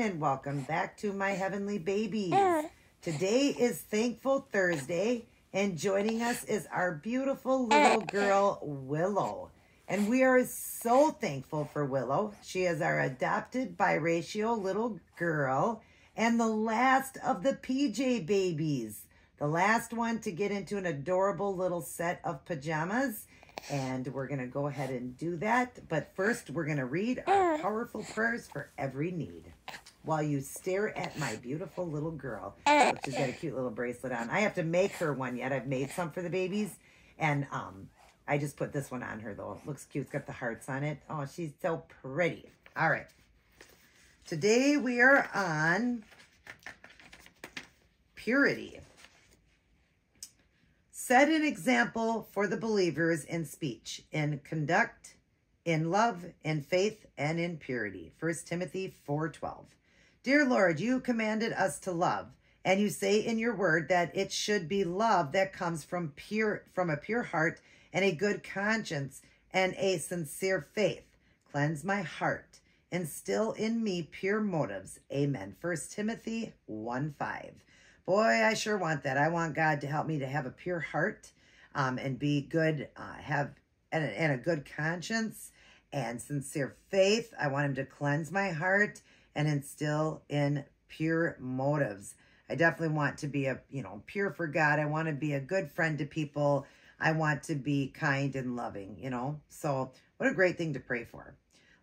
and welcome back to my heavenly babies. Today is Thankful Thursday, and joining us is our beautiful eh. little girl, Willow. And we are so thankful for Willow. She is our adopted biracial little girl and the last of the PJ babies. The last one to get into an adorable little set of pajamas. And we're going to go ahead and do that. But first, we're going to read our eh. powerful prayers for every need while you stare at my beautiful little girl. Look, she's got a cute little bracelet on. I have to make her one yet. I've made some for the babies. And um, I just put this one on her, though. It looks cute. It's got the hearts on it. Oh, she's so pretty. All right. Today we are on purity. Set an example for the believers in speech, in conduct, in love, in faith, and in purity. 1 Timothy 4:12. Dear Lord, you commanded us to love, and you say in your word that it should be love that comes from pure from a pure heart and a good conscience and a sincere faith. Cleanse my heart. Instill in me pure motives. Amen. First Timothy 1 5. Boy, I sure want that. I want God to help me to have a pure heart um, and be good, uh, have and, and a good conscience and sincere faith. I want Him to cleanse my heart and instill in pure motives. I definitely want to be a, you know, pure for God. I want to be a good friend to people. I want to be kind and loving, you know. So, what a great thing to pray for.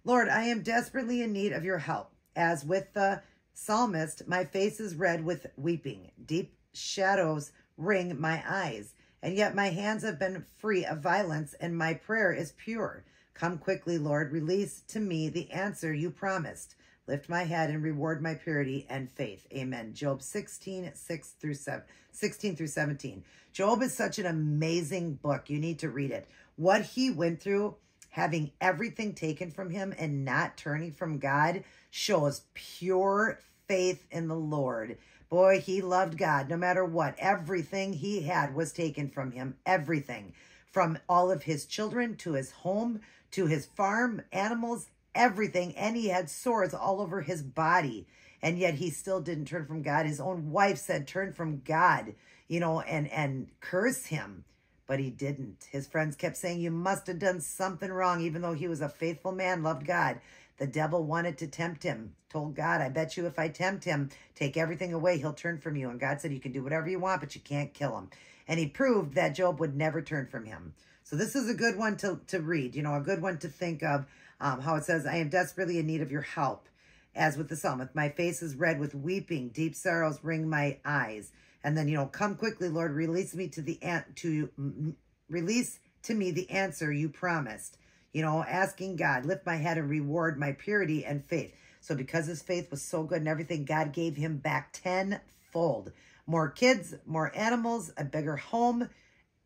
Lord, I am desperately in need of your help. As with the psalmist, my face is red with weeping. Deep shadows ring my eyes. And yet my hands have been free of violence, and my prayer is pure. Come quickly, Lord. Release to me the answer you promised. Lift my head and reward my purity and faith. Amen. Job 16, 6 through 7, 16 through 17. Job is such an amazing book. You need to read it. What he went through, having everything taken from him and not turning from God, shows pure faith in the Lord. Boy, he loved God no matter what. Everything he had was taken from him. Everything. From all of his children to his home to his farm, animals, everything. And he had sores all over his body. And yet he still didn't turn from God. His own wife said, turn from God, you know, and, and curse him. But he didn't. His friends kept saying, you must have done something wrong, even though he was a faithful man, loved God. The devil wanted to tempt him, told God, I bet you if I tempt him, take everything away, he'll turn from you. And God said, You can do whatever you want, but you can't kill him. And he proved that Job would never turn from him. So this is a good one to, to read, you know, a good one to think of um, how it says, I am desperately in need of your help. As with the psalmist, my face is red with weeping, deep sorrows ring my eyes. And then, you know, come quickly, Lord, release me to the, an- to, release to me the answer you promised you know, asking God, lift my head and reward my purity and faith. So because his faith was so good and everything, God gave him back tenfold. More kids, more animals, a bigger home,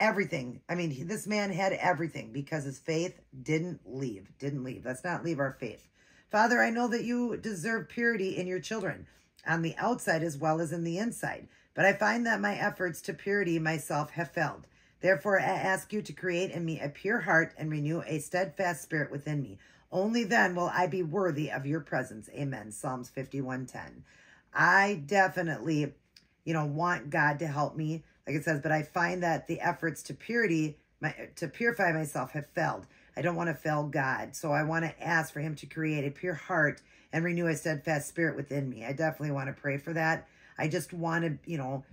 everything. I mean, this man had everything because his faith didn't leave, didn't leave. Let's not leave our faith. Father, I know that you deserve purity in your children on the outside as well as in the inside. But I find that my efforts to purity myself have failed. Therefore, I ask you to create in me a pure heart and renew a steadfast spirit within me. Only then will I be worthy of your presence. Amen. Psalms 51:10. I definitely, you know, want God to help me, like it says, but I find that the efforts to purity, my to purify myself have failed. I don't want to fail God. So I want to ask for him to create a pure heart and renew a steadfast spirit within me. I definitely want to pray for that. I just want to, you know,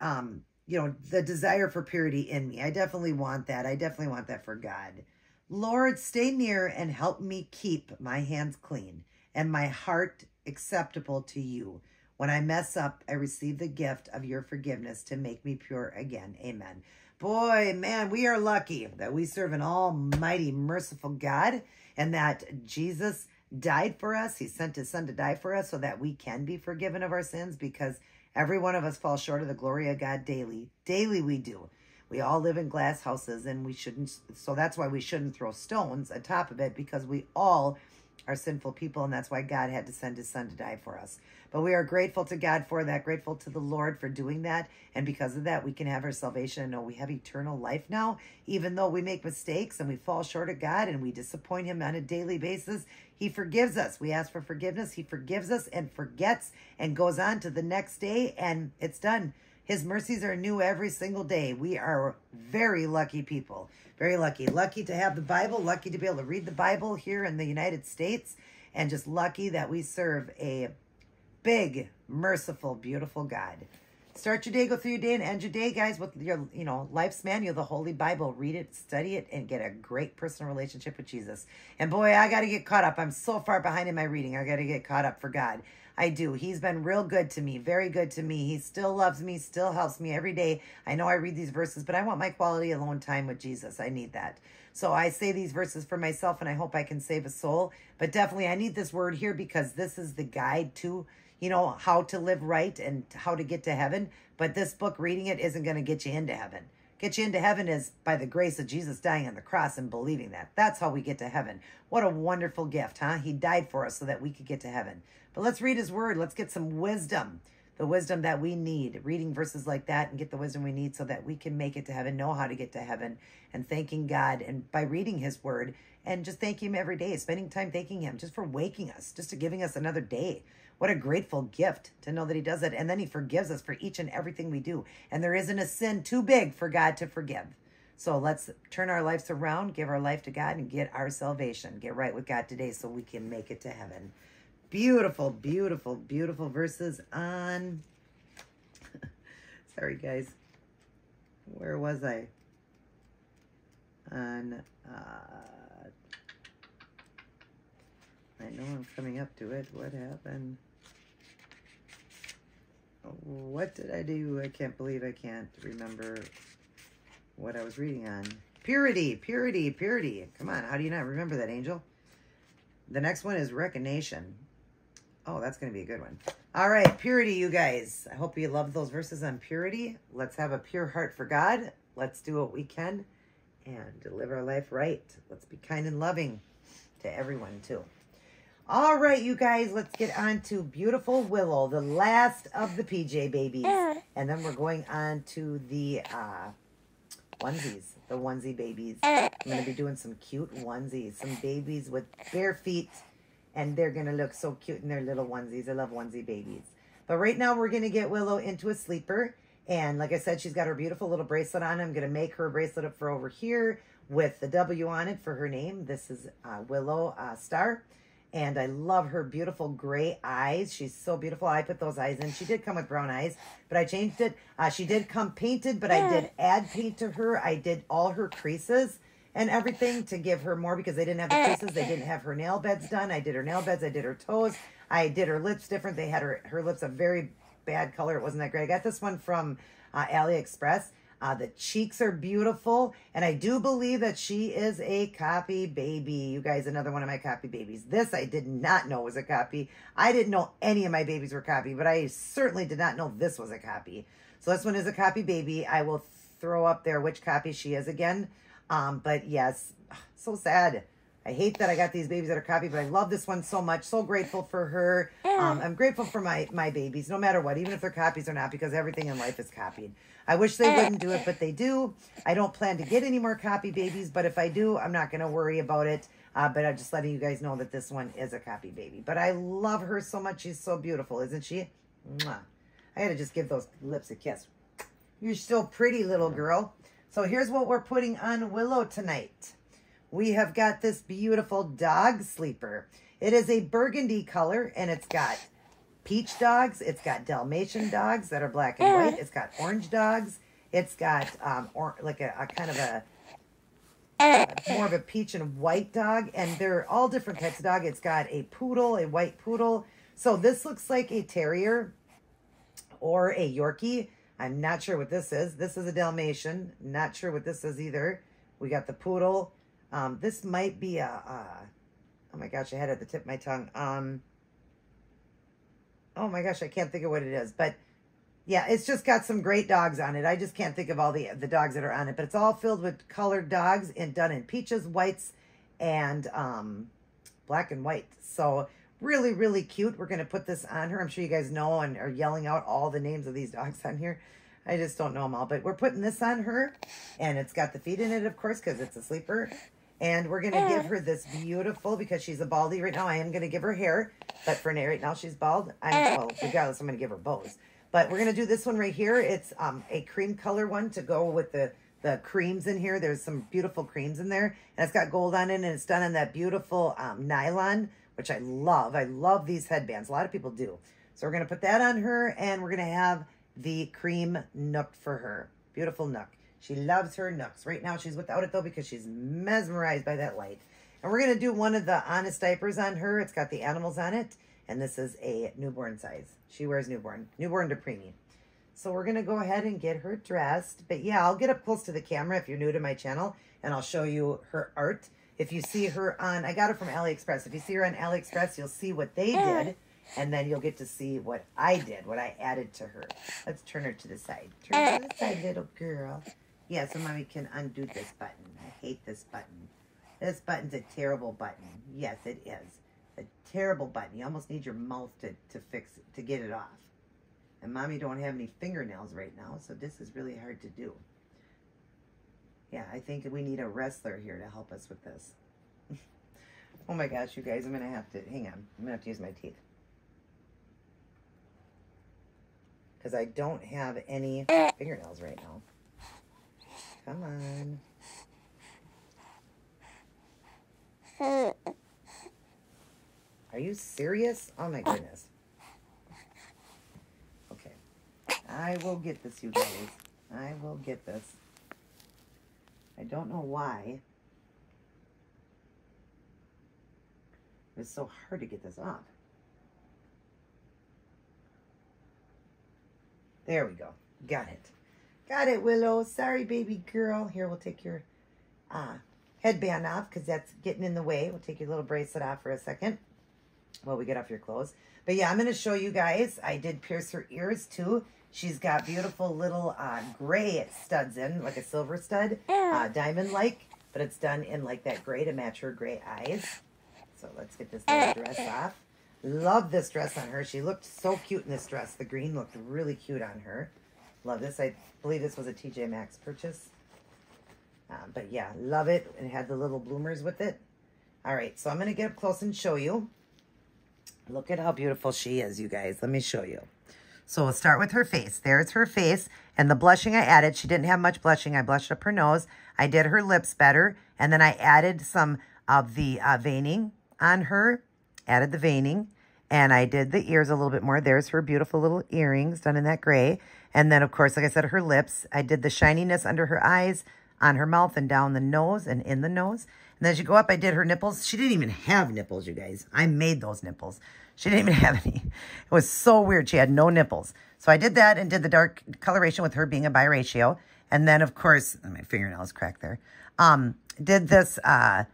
um, you know, the desire for purity in me. I definitely want that. I definitely want that for God. Lord, stay near and help me keep my hands clean and my heart acceptable to you. When I mess up, I receive the gift of your forgiveness to make me pure again. Amen. Boy, man, we are lucky that we serve an almighty, merciful God and that Jesus died for us. He sent his son to die for us so that we can be forgiven of our sins because Every one of us falls short of the glory of God daily. Daily we do. We all live in glass houses and we shouldn't, so that's why we shouldn't throw stones on top of it because we all are sinful people and that's why God had to send his son to die for us. But we are grateful to God for that, grateful to the Lord for doing that. And because of that, we can have our salvation and know we have eternal life now. Even though we make mistakes and we fall short of God and we disappoint him on a daily basis, He forgives us. We ask for forgiveness. He forgives us and forgets and goes on to the next day and it's done. His mercies are new every single day. We are very lucky people. Very lucky. Lucky to have the Bible, lucky to be able to read the Bible here in the United States, and just lucky that we serve a big, merciful, beautiful God. Start your day, go through your day, and end your day, guys, with your, you know, life's manual, the Holy Bible. Read it, study it, and get a great personal relationship with Jesus. And boy, I got to get caught up. I'm so far behind in my reading. I got to get caught up for God. I do. He's been real good to me, very good to me. He still loves me, still helps me every day. I know I read these verses, but I want my quality alone time with Jesus. I need that. So I say these verses for myself, and I hope I can save a soul. But definitely, I need this word here because this is the guide to you know, how to live right and how to get to heaven. But this book, reading it, isn't going to get you into heaven. Get you into heaven is by the grace of Jesus dying on the cross and believing that. That's how we get to heaven. What a wonderful gift, huh? He died for us so that we could get to heaven. But let's read his word. Let's get some wisdom, the wisdom that we need. Reading verses like that and get the wisdom we need so that we can make it to heaven, know how to get to heaven, and thanking God. And by reading his word and just thanking him every day, spending time thanking him just for waking us, just to giving us another day. What a grateful gift to know that He does it. And then He forgives us for each and everything we do. And there isn't a sin too big for God to forgive. So let's turn our lives around, give our life to God, and get our salvation. Get right with God today so we can make it to heaven. Beautiful, beautiful, beautiful verses on. Sorry, guys. Where was I? On. Uh, I know I'm coming up to it. What happened? What did I do? I can't believe I can't remember what I was reading on. Purity, purity, purity. Come on, how do you not remember that, Angel? The next one is recognition. Oh, that's going to be a good one. All right, purity, you guys. I hope you love those verses on purity. Let's have a pure heart for God. Let's do what we can and live our life right. Let's be kind and loving to everyone, too. All right, you guys, let's get on to Beautiful Willow, the last of the PJ babies. And then we're going on to the uh, onesies, the onesie babies. I'm going to be doing some cute onesies, some babies with bare feet. And they're going to look so cute in their little onesies. I love onesie babies. But right now, we're going to get Willow into a sleeper. And like I said, she's got her beautiful little bracelet on. I'm going to make her a bracelet up for over here with the W on it for her name. This is uh, Willow uh, Star and I love her beautiful gray eyes. She's so beautiful. I put those eyes in. She did come with brown eyes, but I changed it. Uh, she did come painted, but I did add paint to her. I did all her creases and everything to give her more because they didn't have the creases. They didn't have her nail beds done. I did her nail beds. I did her toes. I did her lips different. They had her her lips a very bad color. It wasn't that great. I got this one from uh, AliExpress uh, the cheeks are beautiful. And I do believe that she is a copy baby. You guys, another one of my copy babies. This I did not know was a copy. I didn't know any of my babies were copy, but I certainly did not know this was a copy. So this one is a copy baby. I will throw up there which copy she is again. Um, but yes, so sad. I hate that I got these babies that are copied, but I love this one so much. So grateful for her. Um, I'm grateful for my my babies, no matter what, even if they're copies or not, because everything in life is copied. I wish they wouldn't do it, but they do. I don't plan to get any more copy babies, but if I do, I'm not going to worry about it. Uh, but I'm just letting you guys know that this one is a copy baby. But I love her so much. She's so beautiful, isn't she? Mwah. I had to just give those lips a kiss. You're so pretty, little girl. So here's what we're putting on Willow tonight we have got this beautiful dog sleeper. It is a burgundy color and it's got peach dogs. It's got Dalmatian dogs that are black and white. It's got orange dogs. It's got um, or, like a, a kind of a more of a peach and white dog. And they're all different types of dog. It's got a poodle, a white poodle. So this looks like a terrier or a Yorkie. I'm not sure what this is. This is a Dalmatian. Not sure what this is either. We got the poodle. Um, this might be a, oh my gosh, I had it at the tip of my tongue. Um, oh my gosh, I can't think of what it is, but yeah, it's just got some great dogs on it. I just can't think of all the the dogs that are on it, but it's all filled with colored dogs and done in peaches, whites, and um, black and white. So really, really cute. We're gonna put this on her. I'm sure you guys know and are yelling out all the names of these dogs on here. I just don't know them all, but we're putting this on her, and it's got the feet in it, of course, because it's a sleeper. And we're going to give her this beautiful, because she's a baldy right now, I am going to give her hair. But for now, right now she's bald. I'm, well, regardless, I'm going to give her bows. But we're going to do this one right here. It's um, a cream color one to go with the, the creams in here. There's some beautiful creams in there. And it's got gold on it, and it's done in that beautiful um, nylon, which I love. I love these headbands. A lot of people do. So we're going to put that on her, and we're going to have the cream nook for her. Beautiful nook. She loves her nooks. Right now she's without it though because she's mesmerized by that light. And we're going to do one of the Honest diapers on her. It's got the animals on it. And this is a newborn size. She wears newborn. Newborn to preemie. So we're going to go ahead and get her dressed. But yeah, I'll get up close to the camera if you're new to my channel. And I'll show you her art. If you see her on, I got her from AliExpress. If you see her on AliExpress, you'll see what they did. And then you'll get to see what I did, what I added to her. Let's turn her to the side. Turn her to the side, little girl. Yeah, so mommy can undo this button. I hate this button. This button's a terrible button. Yes, it is. A terrible button. You almost need your mouth to, to fix it, to get it off. And mommy don't have any fingernails right now, so this is really hard to do. Yeah, I think we need a wrestler here to help us with this. oh my gosh, you guys, I'm going to have to, hang on. I'm going to have to use my teeth. Because I don't have any eh. fingernails right now. Come on. Are you serious? Oh my goodness. Okay. I will get this, you guys. I will get this. I don't know why. It's so hard to get this off. There we go. Got it. Got it, Willow. Sorry, baby girl. Here, we'll take your uh, headband off because that's getting in the way. We'll take your little bracelet off for a second while we get off your clothes. But yeah, I'm going to show you guys. I did pierce her ears too. She's got beautiful little uh, gray studs in, like a silver stud, uh, diamond-like, but it's done in like that gray to match her gray eyes. So let's get this little dress off. Love this dress on her. She looked so cute in this dress. The green looked really cute on her. Love this. I believe this was a TJ Maxx purchase. Uh, but yeah, love it. It had the little bloomers with it. All right, so I'm going to get up close and show you. Look at how beautiful she is, you guys. Let me show you. So we'll start with her face. There's her face. And the blushing I added, she didn't have much blushing. I blushed up her nose. I did her lips better. And then I added some of the uh, veining on her. Added the veining. And I did the ears a little bit more. There's her beautiful little earrings done in that gray. And then, of course, like I said, her lips. I did the shininess under her eyes, on her mouth, and down the nose, and in the nose. And then as you go up, I did her nipples. She didn't even have nipples, you guys. I made those nipples. She didn't even have any. It was so weird. She had no nipples. So I did that and did the dark coloration with her being a biratio. And then, of course, my fingernails cracked there. Um, did this, uh,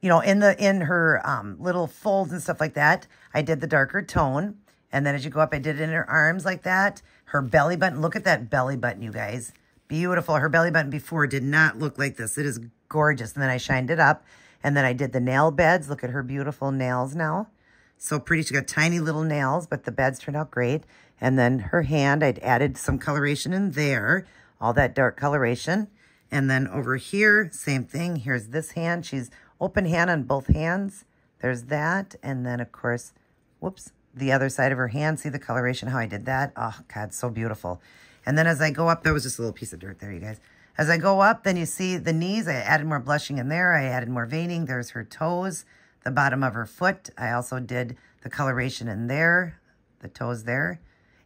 you know, in the in her um, little folds and stuff like that. I did the darker tone. And then as you go up, I did it in her arms like that. Her belly button. Look at that belly button, you guys. Beautiful. Her belly button before did not look like this. It is gorgeous. And then I shined it up. And then I did the nail beds. Look at her beautiful nails now. So pretty. She got tiny little nails, but the beds turned out great. And then her hand, I'd added some coloration in there. All that dark coloration. And then over here, same thing. Here's this hand. She's open hand on both hands. There's that. And then, of course, whoops, the other side of her hand. See the coloration, how I did that? Oh, God, so beautiful. And then as I go up, that was just a little piece of dirt there, you guys. As I go up, then you see the knees. I added more blushing in there. I added more veining. There's her toes, the bottom of her foot. I also did the coloration in there, the toes there.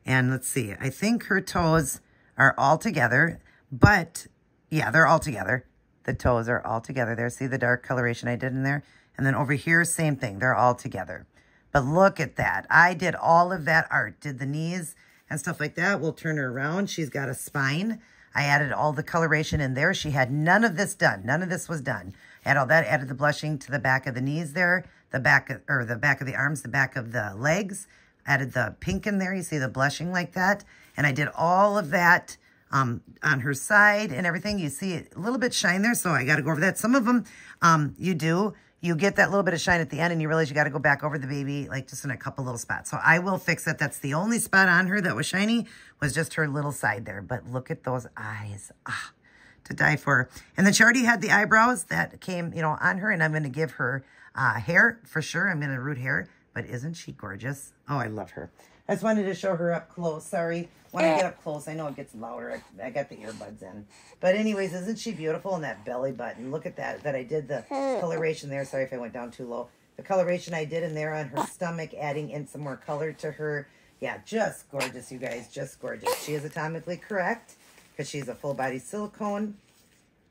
And let's see, I think her toes are all together, but yeah, they're all together. The toes are all together there. See the dark coloration I did in there? And then over here, same thing. They're all together. But look at that. I did all of that art. Did the knees and stuff like that. We'll turn her around. She's got a spine. I added all the coloration in there. She had none of this done. None of this was done. Add all that. Added the blushing to the back of the knees there. The back of, or the back of the arms, the back of the legs. Added the pink in there. You see the blushing like that. And I did all of that um, on her side and everything. You see a little bit shine there, so I got to go over that. Some of them um, you do you get that little bit of shine at the end and you realize you got to go back over the baby like just in a couple little spots. So I will fix it. That's the only spot on her that was shiny was just her little side there. But look at those eyes. Ah, to die for. And then she already had the eyebrows that came, you know, on her. And I'm going to give her uh, hair for sure. I'm going to root hair. But isn't she gorgeous? Oh, I love her. I just wanted to show her up close. Sorry. When I get eh. up close, I know it gets louder. I, I got the earbuds in. But anyways, isn't she beautiful? And that belly button. Look at that. That I did the coloration there. Sorry if I went down too low. The coloration I did in there on her stomach, adding in some more color to her. Yeah, just gorgeous, you guys. Just gorgeous. She is atomically correct because she's a full body silicone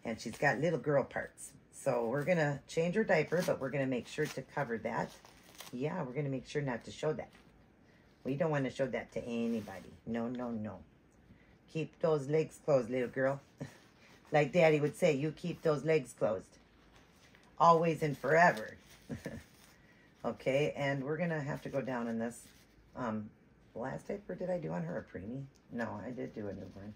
and she's got little girl parts. So we're going to change her diaper, but we're going to make sure to cover that. Yeah, we're going to make sure not to show that. We don't want to show that to anybody. No, no, no. Keep those legs closed, little girl. like Daddy would say, you keep those legs closed. Always and forever. okay, and we're going to have to go down in this. Um, last diaper did I do on her a preemie? No, I did do a newborn.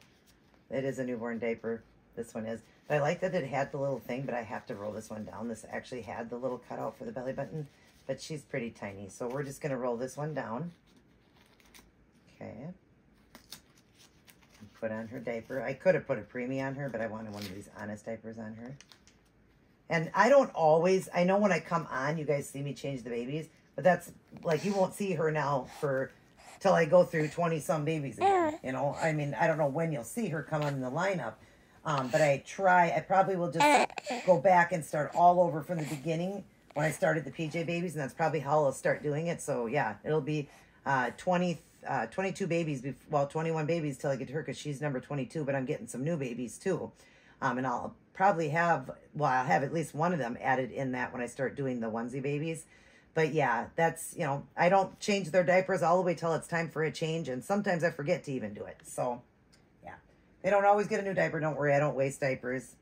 It is a newborn diaper. This one is. But I like that it had the little thing, but I have to roll this one down. This actually had the little cutout for the belly button, but she's pretty tiny. So we're just going to roll this one down. Okay. Put on her diaper. I could have put a preemie on her, but I wanted one of these honest diapers on her. And I don't always, I know when I come on, you guys see me change the babies, but that's like, you won't see her now for till I go through 20 some babies again. You know, I mean, I don't know when you'll see her come on the lineup. Um, but I try, I probably will just go back and start all over from the beginning when I started the PJ babies. And that's probably how I'll start doing it. So yeah, it'll be uh, 20, uh, 22 babies, well, 21 babies till I get to her because she's number 22, but I'm getting some new babies too. Um, and I'll probably have, well, I'll have at least one of them added in that when I start doing the onesie babies. But yeah, that's, you know, I don't change their diapers all the way till it's time for a change. And sometimes I forget to even do it. So yeah, they don't always get a new diaper. Don't worry. I don't waste diapers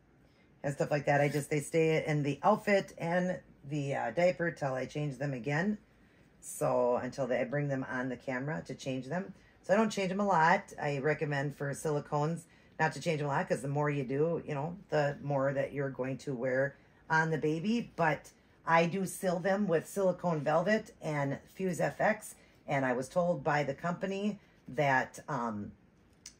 and stuff like that. I just, they stay in the outfit and the uh, diaper till I change them again. So until they, bring them on the camera to change them. So I don't change them a lot. I recommend for silicones not to change them a lot because the more you do, you know, the more that you're going to wear on the baby. But I do seal them with silicone velvet and Fuse FX. And I was told by the company that um,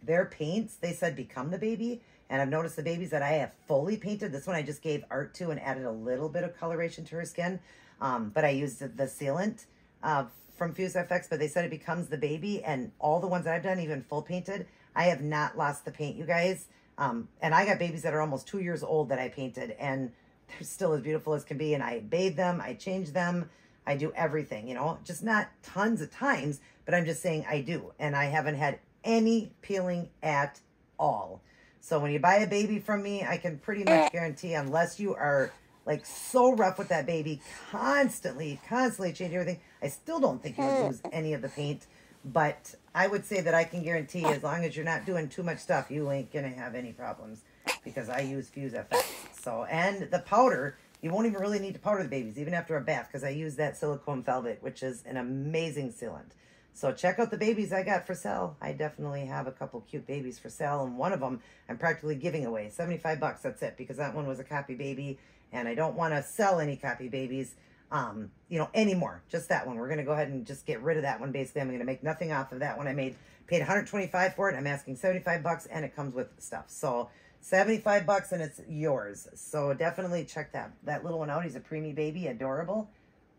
their paints, they said, become the baby. And I've noticed the babies that I have fully painted. This one I just gave art to and added a little bit of coloration to her skin. Um, but I used the sealant uh, from Fuse FX, but they said it becomes the baby. And all the ones that I've done, even full painted, I have not lost the paint, you guys. Um, and I got babies that are almost two years old that I painted. And they're still as beautiful as can be. And I bathe them, I change them, I do everything, you know, just not tons of times, but I'm just saying I do. And I haven't had any peeling at all. So when you buy a baby from me, I can pretty much guarantee, unless you are like so rough with that baby, constantly, constantly changing everything, I still don't think you'll lose any of the paint. But I would say that I can guarantee as long as you're not doing too much stuff, you ain't going to have any problems because I use Fuse FX. So, and the powder, you won't even really need to powder the babies, even after a bath, because I use that silicone velvet, which is an amazing sealant. So check out the babies I got for sale. I definitely have a couple cute babies for sale, and one of them I'm practically giving away. 75 bucks, that's it, because that one was a copy baby, and I don't want to sell any copy babies, um, you know, anymore. Just that one. We're going to go ahead and just get rid of that one, basically. I'm going to make nothing off of that one. I made paid 125 for it. I'm asking 75 bucks, and it comes with stuff. So 75 bucks and it's yours. So definitely check that, that little one out. He's a preemie baby, adorable.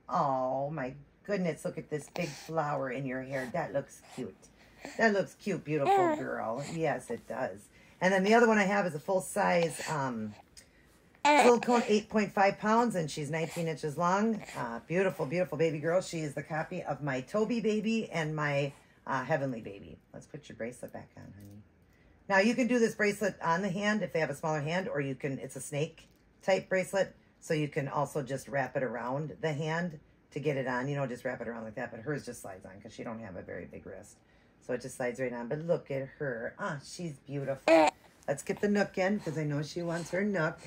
Oh my goodness, look at this big flower in your hair. That looks cute. That looks cute, beautiful girl. Yes, it does. And then the other one I have is a full size um, silicone, 8.5 pounds, and she's 19 inches long. Uh, beautiful, beautiful baby girl. She is the copy of my Toby baby and my uh, Heavenly baby. Let's put your bracelet back on, honey. Now you can do this bracelet on the hand if they have a smaller hand, or you can, it's a snake type bracelet. So you can also just wrap it around the hand to get it on, you know, just wrap it around like that. But hers just slides on because she don't have a very big wrist. So it just slides right on. But look at her. Ah, she's beautiful. Let's get the nook in because I know she wants her nook.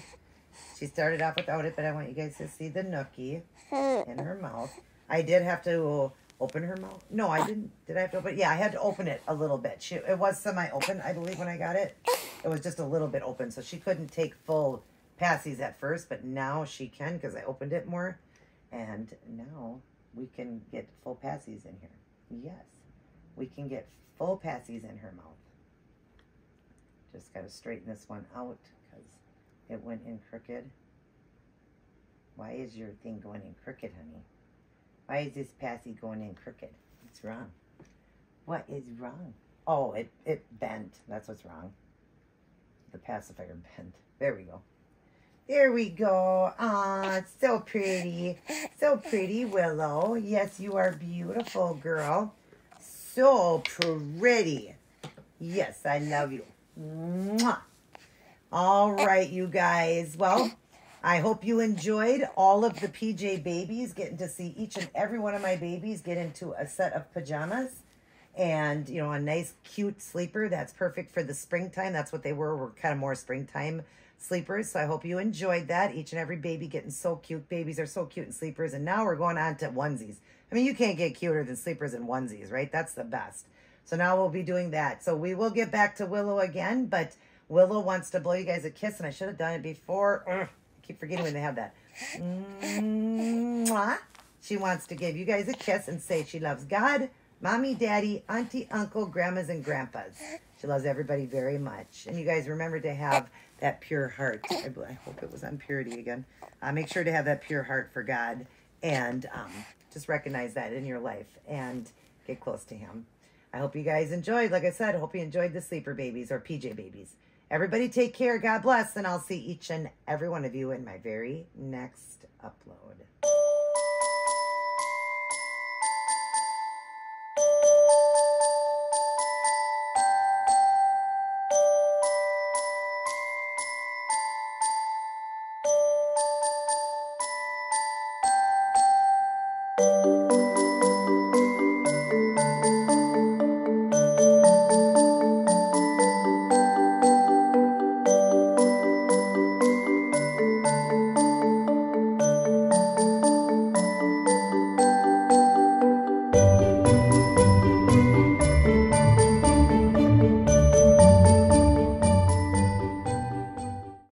She started off without it, but I want you guys to see the nookie in her mouth. I did have to open her mouth? No, I didn't. Did I have to open it? Yeah, I had to open it a little bit. She, it was semi-open, I believe, when I got it. It was just a little bit open, so she couldn't take full passies at first, but now she can because I opened it more. And now we can get full passies in here. Yes, we can get full passies in her mouth. Just got to straighten this one out it went in crooked. Why is your thing going in crooked, honey? Why is this passy going in crooked? What's wrong? What is wrong? Oh, it, it bent. That's what's wrong. The pacifier bent. There we go. There we go. Ah, it's so pretty. So pretty, Willow. Yes, you are beautiful, girl. So pretty. Yes, I love you. Mwah. All eh. right, you guys. Well, I hope you enjoyed all of the PJ babies, getting to see each and every one of my babies get into a set of pajamas and, you know, a nice, cute sleeper. That's perfect for the springtime. That's what they were. We're kind of more springtime sleepers. So I hope you enjoyed that. Each and every baby getting so cute. Babies are so cute in sleepers. And now we're going on to onesies. I mean, you can't get cuter than sleepers and onesies, right? That's the best. So now we'll be doing that. So we will get back to Willow again, but Willow wants to blow you guys a kiss, and I should have done it before. Ugh, I keep forgetting when they have that. Mwah. She wants to give you guys a kiss and say she loves God, mommy, daddy, auntie, uncle, grandmas, and grandpas. She loves everybody very much. And you guys remember to have that pure heart. I, hope it was on purity again. Uh, make sure to have that pure heart for God and um, just recognize that in your life and get close to Him. I hope you guys enjoyed. Like I said, I hope you enjoyed the sleeper babies or PJ babies. Everybody take care. God bless. And I'll see each and every one of you in my very next upload.